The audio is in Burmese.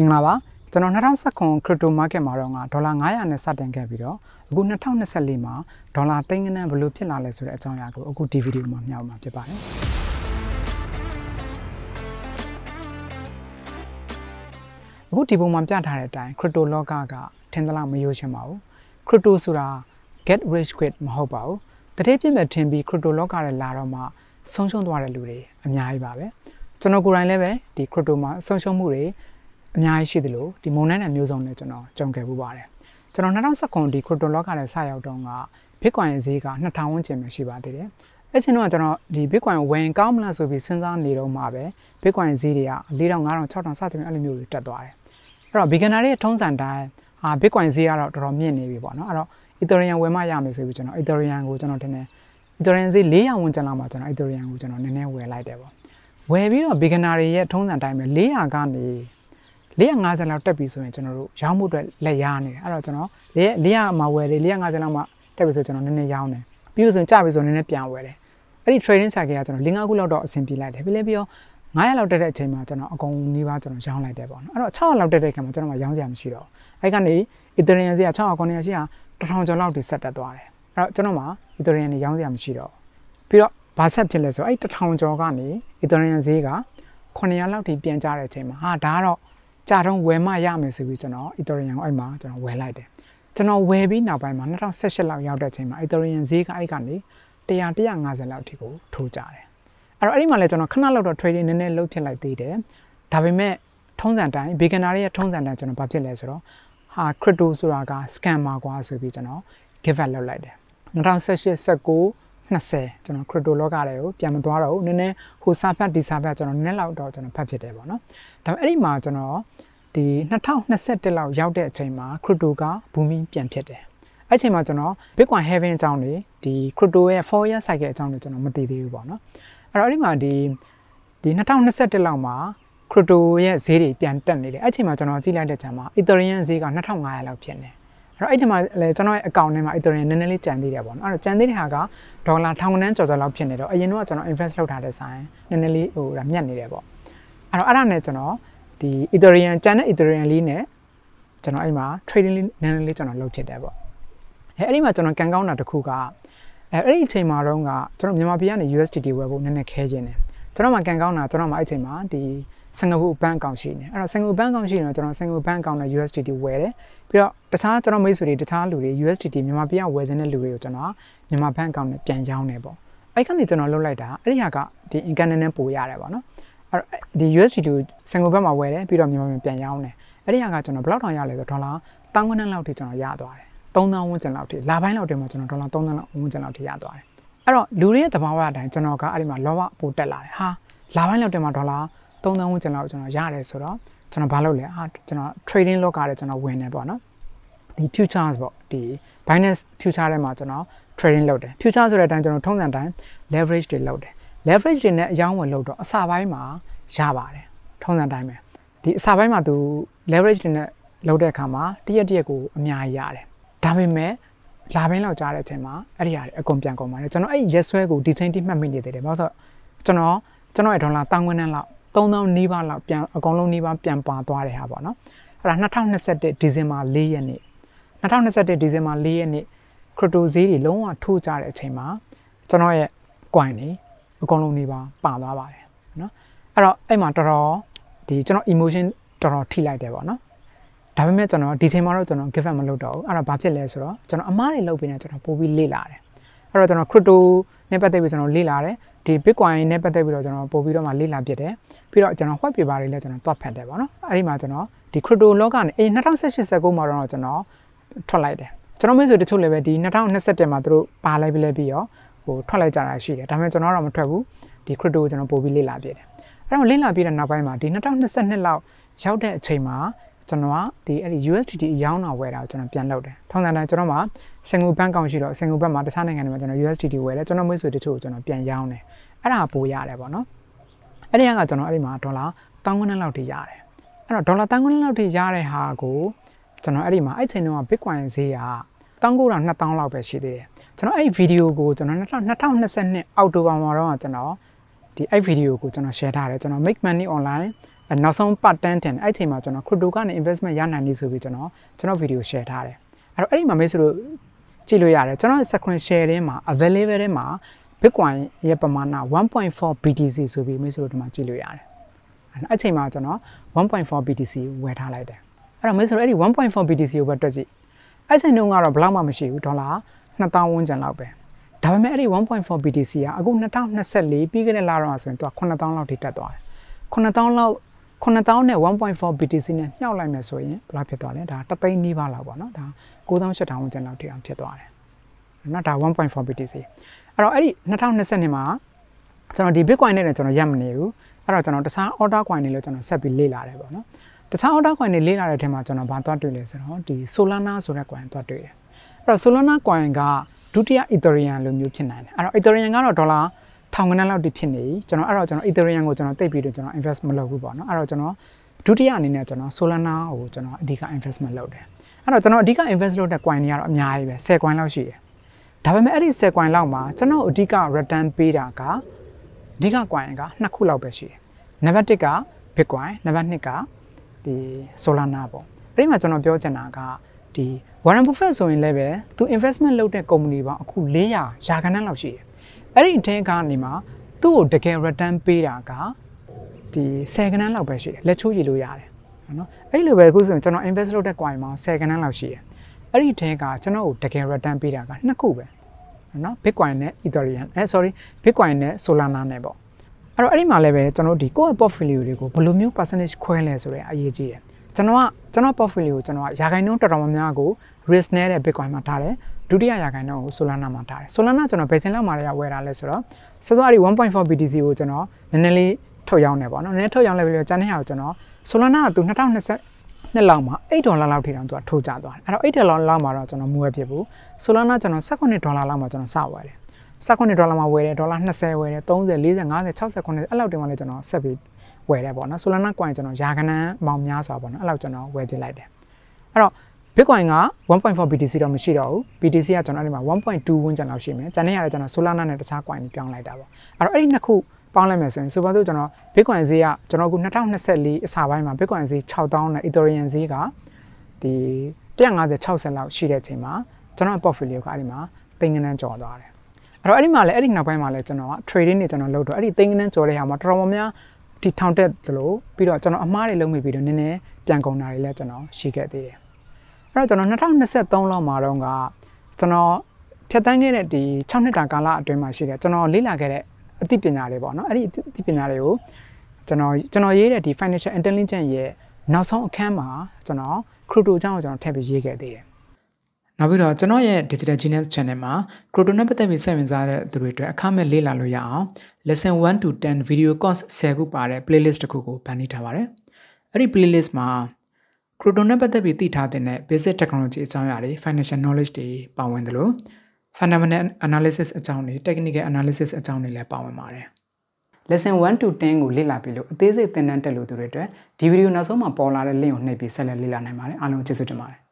မင်္ဂလာပါကျွန်တော်2019 crypto market မှာတော့ငါဒေါ်လာ900နဲ့စတင်ခဲ့ပြီးတော့အခု2024မှာဒေါ်လာသိန်းကနန်းဘယ်လိုဖြစ်လာလဲဆိုတဲ့အကြောင်းအရာကိုအခုဒီဗီဒီယိုမှာမျှဝေမှာဖြစ်ပါတယ်အခုဒီပုံမှာပြထားတဲ့အတိုင်း crypto လောကကထင်သလားမယိုးချင်ပါဘူး crypto ဆိုတာ get rich quick မဟုတ်ပါဘူးတတိပြည့်မဲ့ထင်ပြီး crypto လောကထဲလာတော့မှဆုံးရှုံးသွားတဲ့လူတွေအများကြီးပါပဲကျွန်တော်ကိုယ်တိုင်လည်းပဲဒီ crypto မှာဆုံးရှုံးမှုတွေ အများကြီးရှိသလိုဒီမုံနိုင်တဲ့မျိုးစုံနဲ့ကျွန်တော်ကြုံခဲ့ပူပါတယ်ကျွန်တော်2019ဒီ crypto လောကထဲစရောက်တော့က Bitcoin ဈေးက2000ဝန်းကျင်ပဲရှိပါသေးတယ်အဲ့ချိန်တော့ကျွန်တော်ဒီ Bitcoin ဝင်ကောင်းမလားဆိုပြီးစဉ်းစားနေတော့မှပဲ Bitcoin ဈေးတွေက4000 5000 6000စသဖြင့်အဲ့လိုမျိုးတွေတက်သွားတယ်အဲ့တော့ beginner တွေထုံးစံတိုင်းဟာ Bitcoin ဈေးကတော့တော်တော်မြင့်နေပြီပေါ့နော်အဲ့တော့ Ethereum ဝယ်မှရမယ်ဆိုပြီးကျွန်တော် Ethereum ကိုကျွန်တော်တင်တယ် Ethereum ဈေး400ဝန်းကျင်လောက်မှာကျွန်တော် Ethereum ကိုကျွန်တော်နည်းနည်းဝယ်လိုက်တယ်ပေါ့ဝယ်ပြီးတော့ beginner တွေရဲ့ထုံးစံတိုင်းပဲ400ကနေ 450လောက်တက်ပြီဆိုရင်ကျွန်တော်တို့ရောင်းမှုအတွက်လက်ရနေတယ်အဲ့တော့ကျွန်တော်400မှာဝယ်တယ်450လောက်မှတက်ပြီဆိုကျွန်တော်နည်းနည်းရောင်းတယ်ပြီးလို့ဆိုရင်ကြပြီဆိုနည်းနည်းပြန်ဝယ်တယ်အဲ့ဒီ trading cycle ကကျွန်တော်5ခုလောက်တော့အဆင်ပြေလိုက်တယ်ပြီးလဲပြီးတော့900လောက်တက်တဲ့အချိန်မှာကျွန်တော်အကုန်နီးပါးကျွန်တော်ရောင်းလိုက်တယ်ပေါ့နော်အဲ့တော့600လောက်တက်တဲ့အခါမှာကျွန်တော်ကရောင်းစရာမရှိတော့အဲ့ကနေ Ethereum ဈေးက600 900ရှိတာ1000ကျော်လောက်ထိဆက်တက်သွားတယ်အဲ့တော့ကျွန်တော်မှာ Ethereum နေရောင်းစရာမရှိတော့ပြီးတော့ဘာဆက်ဖြစ်လဲဆိုအဲ့1000ကျော်ကနေ Ethereum ဈေးက900လောက်ထိပြန်ကျတဲ့အချိန်မှာဟာဒါကတော့ ကြာတော့ဝယ်မှရမယ်ဆိုပြီးကျွန်တော် Ethereum ကိုအဲ့မှာကျွန်တော်ဝယ်လိုက်တယ်ကျွန်တော်ဝယ်ပြီးနောက်ပိုင်းမှာ2018လောက်ရောက်တဲ့အချိန်မှာ Ethereum ဈေးကအဲ့ကနေ100 150လောက်ထိကိုထိုးကြတယ်အဲ့တော့အဲ့ဒီမှာလည်းကျွန်တော်ခဏလောက်တော့ trading နည်းနည်းလုပ်ဖြစ်လိုက်သေးတယ်ဒါပေမဲ့ထုံးစံတိုင်း beginner တွေရဲ့ထုံးစံတိုင်းကျွန်တော်ဘာဖြစ်လဲဆိုတော့ဟာ crypto ဆိုတာက scammer ကွာဆိုပြီးကျွန်တော် give up လုပ်လိုက်တယ်2018 19 20ကျွန်တော် crypto လောကတွေကိုပြန်မသွားတော့ဘူးနည်းနည်းဟိုစာဖတ်ဒီစာဖတ်ကျွန်တော်နည်းနည်းလောက်တော့ကျွန်တော်ဖတ်ဖြစ်တယ်ပေါ့နော်ဒါပေမဲ့အဲ့ဒီမှာကျွန်တော်ဒီ2021လောက်ရောက်တဲ့အချိန်မှာ crypto က booming ပြန်ဖြစ်တယ်အဲ့ချိန်မှာကျွန်တော် Bitcoin Heaven အကြောင်းတွေဒီ crypto ရဲ့4 year cycle အကြောင်းတွေကျွန်တော်မသိသေးဘူးပေါ့နော်အဲ့တော့အဲ့ဒီမှာဒီဒီ2021လောက်မှာ crypto ရဲ့ဈေးတွေပြန်တက်နေတယ်အဲ့ချိန်မှာကျွန်တော်ကြည့်လိုက်တဲ့ချိန်မှာ Ethereum ဈေးက2500လောက်ဖြစ်နေအဲ့ တော့အဲ့ဒီမှာလည်းကျွန်တော်ရဲ့ account ထဲမှာ Ethereum နည်းနည်းလေးကြံသေးတယ်ပေါ့နော်အဲ့တော့ကြံသေးတဲ့ဟာကဒေါ်လာထောင်ကန်းကျော်ကျော်လောက်ဖြစ်နေတော့အရင်တော့ကျွန်တော် invest လုပ်ထားတဲ့ဆိုင်နည်းနည်းလေးဟိုဒါမြတ်နေတယ်ပေါ့အဲ့တော့အဲ့ဒါနဲ့ကျွန်တော်ဒီ Ethereum ကြံတဲ့ Ethereum လေးနဲ့ကျွန်တော်အဲ့မှာ trading လေးနည်းနည်းလေးကျွန်တော်လုပ်ဖြစ်တယ်ပေါ့အဲအဲ့ဒီမှာကျွန်တော်ကန်ကောင်းတာတစ်ခုကအဲအဲ့ဒီအချိန်မှာတော့ကကျွန်တော်မြန်မာပြည်ကနေ USDT ဝယ်ဖို့နည်းနည်းခဲခြင်းတယ်ကျွန်တော်မှကန်ကောင်းတာကျွန်တော်မှအဲ့အချိန်မှာဒီ စင်ကာပူဘဏ်အကောင့်ရှိနေအဲ့တော့စင်ကာပူဘဏ်အကောင့်ရှိနေတော့ကျွန်တော်စင်ကာပူဘဏ်အကောင့်နဲ့ USDT ဝယ်တယ်ပြီးတော့တခြားကျွန်တော်မိတ်ဆွေတွေတခြားလူတွေ USDT မြန်မာပြည်ကဝယ်ခြင်းတဲ့လူတွေကိုကျွန်တော်မြန်မာဘဏ်အကောင့်နဲ့ပြန်ရောင်းတယ်ပေါ့အဲ့ကနေကျွန်တော်လုပ်လိုက်တာအဲ့ဒီဟာကဒီ income နဲ့ပိုရတယ်ပေါ့နော်အဲ့ဒီ USDT ကိုစင်ကာပူဘက်မှာဝယ်တယ်ပြီးတော့မြန်မာပြည်ပြန်ရောင်းတယ်အဲ့ဒီဟာကကျွန်တော်ဘယ်လောက်ထောင်ရလဲဆိုတော့ဒေါ်လာတောင်းခွန်းလောက်ထိကျွန်တော်ရသွားတယ်3000ဝန်းကျင်လောက်ထိလာပိုင်းလောက်တည်းမှာကျွန်တော်ဒေါ်လာ3000လောက်ဝန်းကျင်လောက်ထိရသွားတယ်အဲ့တော့လူတွေရဲ့သဘာဝအတိုင်းကျွန်တော်ကအဲ့ဒီမှာလောဘပိုတက်လာတယ်ဟာလာပိုင်းလောက်တည်းမှာဒေါ်လာ 3000ဝန်းကျင်လောက်ကျွန်တော်ရတယ်ဆိုတော့ကျွန်တော်ဘာလုပ်လဲဟာကျွန်တော် trading လောကထဲကျွန်တော်ဝင်နေပေါ့နော်ဒီ futures ပေါ့ဒီ Binance future ထဲမှာကျွန်တော် trading လုပ်တယ် future ဆိုတဲ့အတိုင်းကျွန်တော်ထုံးစံတိုင်း leverage တွေလုပ်တယ် leverage တွေနဲ့အယောင်းဝင်လုပ်တော့အစပိုင်းမှာရပါတယ်ထုံးစံတိုင်းပဲဒီအစပိုင်းမှာသူ leverage တွေနဲ့လုပ်တဲ့အခါမှာတရက်တရက်ကိုအများကြီးရတယ်ဒါပေမဲ့လာပိုင်းလောက်ကြားတဲ့အချိန်မှာအဲ့ဒီဟာတွေအကုန်ပြန်ကုန်ပါတယ်ကျွန်တော်အဲ့ရက်ဆွဲကိုဒီချိန်တိမှတ်မိနေသေးတယ်ဘာလို့ဆိုတော့ကျွန်တော်ကျွန်တော်ရဲ့ဒေါ်လာတောင်းခွန်းနဲ့လောက် 3000နီးပါးလောက်ပြန်အကောင်လုံးနီးပါးပြန်ပါသွားတဲ့ဟာပေါ့နော်အဲ့ဒါ2021ဒီဇင်ဘာ4ရက်နေ့2021ဒီဇင်ဘာ4ရက်နေ့ခရစ်တိုဈေးတွေလုံးဝထိုးကြတဲ့အချိန်မှာကျွန်တော်ရဲ့ coin တွေအကောင်လုံးနီးပါးပါသွားပါတယ်နော်အဲ့တော့အဲ့မှာတော်တော်ဒီကျွန်တော် emotion တော်တော်ထိလိုက်တယ်ပေါ့နော်ဒါပေမဲ့ကျွန်တော်ဒီချိန်မှာတော့ကျွန်တော် give up မလုပ်တော့ဘူးအဲ့ဒါဘာဖြစ်လဲဆိုတော့ကျွန်တော်အမားတွေလုပ်ပြီးနေကျွန်တော်ပို့ပြီးလေ့လာတယ် အဲ့တော့ကျွန်တော် crypto နဲ့ပတ်သက်ပြီးကျွန်တော်လေ့လာတယ်ဒီ Bitcoin နဲ့ပတ်သက်ပြီးတော့ကျွန်တော်ပို့ပြီးတော့မှလေ့လာပြတယ်ပြီးတော့ကျွန်တော် white paper တွေလည်းကျွန်တော်တွတ်ဖတ်တယ်ပေါ့နော်အဲ့ဒီမှာကျွန်တော်ဒီ crypto လောကနဲ့အေး2018 19မှာတော့ကျွန်တော်ထွက်လိုက်တယ်ကျွန်တော်မိတ်ဆွေတချို့လည်းပဲဒီ2021မှာသူတို့ပါလိုက်ပြီးလဲပြီးရောဟိုထွက်လိုက်ကြတာရှိတယ်ဒါပေမဲ့ကျွန်တော်တော့မထွက်ဘူးဒီ crypto ကိုကျွန်တော်ပို့ပြီးလေ့လာပြတယ်အဲ့တော့လေ့လာပြတဲ့နောက်ပိုင်းမှာဒီ2022လောက်ရောက်တဲ့အချိန်မှာ ကျွန်တော်ကဒီအဲ့ဒီ USDT အရောင်းတာဝယ်တာကိုကျွန်တော်ပြန်လုပ်တယ်။ထောင်တန်တိုင်းကျွန်တော်မှာစင်ကာပူဘဏ်ကောင်ရှိတော့စင်ကာပူဘက်မှာတခြားနိုင်ငံတွေမှာကျွန်တော် USDT ဝယ်တယ်ကျွန်တော်မိတ်ဆွေတချို့ကိုကျွန်တော်ပြန်ရောင်းတယ်။အဲ့ဒါပိုရတယ်ပေါ့နော်။အဲ့ဒီကကျွန်တော်အဲ့ဒီမှာဒေါ်လာ1000လောက်ထိရတယ်။အဲ့တော့ဒေါ်လာ1000လောက်ထိရတဲ့ဟာကိုကျွန်တော်အဲ့ဒီမှာအဲ့ချိန်တုန်းက Bitcoin ဈေးက1900 2000လောက်ပဲရှိသေးတယ်။ကျွန်တော်အဲ့ဒီဗီဒီယိုကိုကျွန်တော်2022အောက်တိုဘာမှာတော့ကျွန်တော်ဒီအဲ့ဗီဒီယိုကိုကျွန်တော် share ထားတယ်ကျွန်တော် make money online နောက်ဆုံး part 10တင်အဲ့ချိန်မှာကျွန်တော် crypto ကနေ investment ရနိုင်နေဆိုပြီးကျွန်တော်ကျွန်တော် video share ထားတယ်အဲ့တော့အဲ့ဒီမှာမေးဆိုလို့ကြည့်လို့ရတယ်ကျွန်တော် screen share ထဲမှာ available ထဲမှာ Bitcoin ရဲ့ပမာဏ1.4 BTC ဆိုပြီးမေးဆိုလို့ဒီမှာကြည့်လို့ရတယ်အဲ့ချိန်မှာကျွန်တော်1.4 BTC ဝယ်ထားလိုက်တယ်အဲ့တော့မေးဆိုလို့အဲ့ဒီ1.4 BTC ကိုပဲတွက်ကြည့်အဲ့ချိန်တုန်းကတော့ဘယ်လောက်မှမရှိဘူးဒေါ်လာ2000ဝန်းကျင်လောက်ပဲဒါပေမဲ့အဲ့ဒီ1.4 BTC ကအခု2024ပြီးခဲ့တဲ့လတော့ဆိုရင်သူက9000လောက်ထိတက်သွားတယ်9000လောက် 9000နဲ့ 1.4 BTC နဲ့ညှောက်လိုက်မယ်ဆိုရင်ဘယ်လောက်ဖြစ်သွားလဲဒါတသိန်းနီးပါးလောက်ပေါ့နော်ဒါ9800ဝန်းကျင်လောက်ထိအောင်ဖြစ်သွားတယ်နော်ဒါ1.4 BTC အဲ့တော့အဲ့ဒီ2020မှာကျွန်တော်ဒီ Bitcoin နဲ့ကျွန်တော်ရပ်မနေဘူးအဲ့တော့ကျွန်တော်တခြား order coin တွေလည်းကျွန်တော်ဆက်ပြီးလေ့လာတယ်ပေါ့နော်တခြား order coin တွေလေ့လာတဲ့အထက်မှာကျွန်တော်ဘာသွားတွေ့လဲဆိုတော့ဒီ Solana ဆိုတဲ့ coin သွားတွေ့တယ်အဲ့တော့ Solana coin ကဒုတိယ Ethereum လိုမျိုးဖြစ်နိုင်တယ်အဲ့တော့ Ethereum ကတော့ဒေါ်လာ ထောင်ကနန်းလောက်တိဖြစ်နေပြီကျွန်တော်အဲ့တော့ကျွန်တော် Ethereum ကိုကျွန်တော်တိတ်ပြီးတော့ကျွန်တော် invest မလုပ်ဘူးပေါ့နော်အဲ့တော့ကျွန်တော်ဒုတိယအနေနဲ့ကျွန်တော် Solana ကိုကျွန်တော်အဓိက investment လုပ်တယ်အဲ့တော့ကျွန်တော်အဓိက invest လုပ်တဲ့ coin တွေကတော့အများကြီးပဲ10 coin လောက်ရှိတယ်ဒါပေမဲ့အဲ့ဒီ10 coin လောက်မှာကျွန်တော်အဓိက return ပေးတာကအဓိက coin ကနှစ်ခုလောက်ပဲရှိတယ်နံပါတ်1က Bitcoin နံပါတ်2ကဒီ Solana ပေါ့အဲ့ဒီမှာကျွန်တော်ပြောချင်တာကဒီ Warren Buffett ဆိုရင်လည်းပဲသူ investment လုပ်တဲ့ company ပေါင်းအခု400ရာခိုင်နှုန်းလောက်ရှိတယ် အဲ့ဒီအထက်ကနေမှသူ့ကိုတကယ် return ပေးတာကဒီ10ကနန်းလောက်ပဲရှိတယ်လက်ချိုးကြည့်လို့ရတယ်နော်အဲ့လိုပဲအခုဆိုရင်ကျွန်တော် invest လုပ်တဲ့ coin မှာ10ကနန်းလောက်ရှိတယ်အဲ့ဒီထဲကကျွန်တော်ကိုတကယ် return ပေးတာကနှစ်ခုပဲနော် Bitcoin နဲ့ Ethereum အဲ sorry Bitcoin နဲ့ Solana နဲ့ပေါ့အဲ့တော့အဲ့ဒီမှာလည်းပဲကျွန်တော်ဒီကိုယ့်ရဲ့ portfolio တွေကိုဘယ်လိုမျိုး percentage ခွဲလဲဆိုတဲ့အရေးကြီးတယ် ကျွန်တော်ကကျွန်တော် portfolio ကိုကျွန်တော်ကရာခိုင်နှုန်းတော်တော်များများကို risk နဲ့တဲ့ Bitcoin မှာထားတယ်ဒုတိယရာခိုင်နှုန်းကို Solana မှာထားတယ် Solana ကျွန်တော်ဘယ်ချိန်လောက်မှာရဝယ်တာလဲဆိုတော့စောစောအဲ့ဒီ1.4 BTC ကိုကျွန်တော်နည်းနည်းလေးထုတ်ရောင်းနေပေါ့နော်နည်းနည်းထုတ်ရောင်းလိုက်ပြီးတော့ကျန်တဲ့ဟာကိုကျွန်တော် Solana ကသူ2020နှစ်လောက်မှာ8ဒေါ်လာလောက်ထိတောင်သူကထိုးကျသွားတယ်အဲ့တော့8ဒေါ်လာလောက်မှာတော့ကျွန်တော်မဝယ်ဖြစ်ဘူး Solana ကျွန်တော်18ဒေါ်လာလောက်မှာကျွန်တော်စဝယ်တယ်18ဒေါ်လာမှာဝယ်တယ်ဒေါ်လာ20ဝယ်တယ်30 40 50 60 90အဲ့လောက်တင်မှလည်းကျွန်တော်ဆက်ပြီး ဝယ်တယ်ပေါ့နော် Solana coin ကျွန်တော်ရာခဏန်းအမောင်များစွာပေါ့နော်အဲ့လောက်ကျွန်တော်ဝယ်ပြလိုက်တယ်အဲ့တော့ Bitcoin က1.4 BTC တော့မရှိတော့ဘူး BTC ကကျွန်တော်အဲ့ဒီမှာ1.2ဝန်းကျင်လောက်ရှိမယ်။ကျန်တဲ့ရတယ်ကျွန်တော် Solana နဲ့တခြား coin တွေပြောင်းလိုက်တာပေါ့။အဲ့တော့အဲ့ဒီနှစ်ခုပေါင်းလိုက်မယ်ဆိုရင်ဆိုပါစို့ကျွန်တော် Bitcoin ဈေးကကျွန်တော်အခု2024အစပိုင်းမှာ Bitcoin ဈေး6000နဲ့ Ethereum ဈေးကဒီ150 60လောက်ရှိတဲ့အချိန်မှာကျွန်တော် portfolio ကအဲ့ဒီမှာသိန်းကနန်းကျော်သွားတယ်။အဲ့တော့အဲ့ဒီမှာလည်းအဲ့ဒီနောက်ပိုင်းမှာလည်းကျွန်တော်က trading တွေကျွန်တော်လုပ်တော့အဲ့ဒီသိန်းကနန်းကျော်တဲ့ဟာမှာတော်တော်များများ ဒီထောင်တက်သလိုပြီးတော့ကျွန်တော်အမှားတွေလုပ်မိပြီးတော့နည်းနည်းပြန်ကုန်တာတွေလည်းကျွန်တော်ရှိခဲ့သေးတယ်။အဲ့တော့ကျွန်တော်2023လောက်မှာတော့ကကျွန်တော်ဖြတ်တန်းခဲ့တဲ့ဒီ6နှစ်တာကာလအတွင်းမှာရှိတဲ့ကျွန်တော်လေ့လာခဲ့တဲ့အသိပညာတွေပေါ့နော်အဲ့ဒီအသိပညာတွေကိုကျွန်တော်ကျွန်တော်ရေးတဲ့ဒီ financial intelligence ရဲ့နောက်ဆုံးအခန်းမှာကျွန်တော် crypto အကြောင်းကိုကျွန်တော်ထည့်ပြီးရေးခဲ့သေးတယ် နောက်ပြီးတော့ကျွန်တော်ရဲ့ Digital Genius Channel မှာ crypto နဲ့ပတ်သက်ပြီးစိတ်ဝင်စားတဲ့သူတွေအတွက်အခမဲ့လေ့လာလို့ရအောင် lesson 1 to 10 video course 10ခုပါတဲ့ playlist တစ်ခုကိုဖန်တီးထားပါတယ်အဲ့ဒီ playlist မှာ crypto နဲ့ပတ်သက်ပြီးသိထားတဲ့ basic technology အကြောင်းအရာတွေ financial knowledge တွေပါဝင်တယ်လို့ fundamental analysis အကြောင်းတွေ technical analysis အကြောင်းတွေလည်းပါဝင်ပါတယ် lesson 1 to 10ကိုလေ့လာပြီးလို့အသေးစိတ်သင်တန်းတက်လို့သူတွေအတွက်ဒီဗီဒီယိုနောက်ဆုံးမှာပေါ်လာတဲ့ link ကိုနှိပ်ပြီးဆက်လက်လေ့လာနိုင်ပါတယ်အားလုံးကျေးဇူးတင်ပါတယ်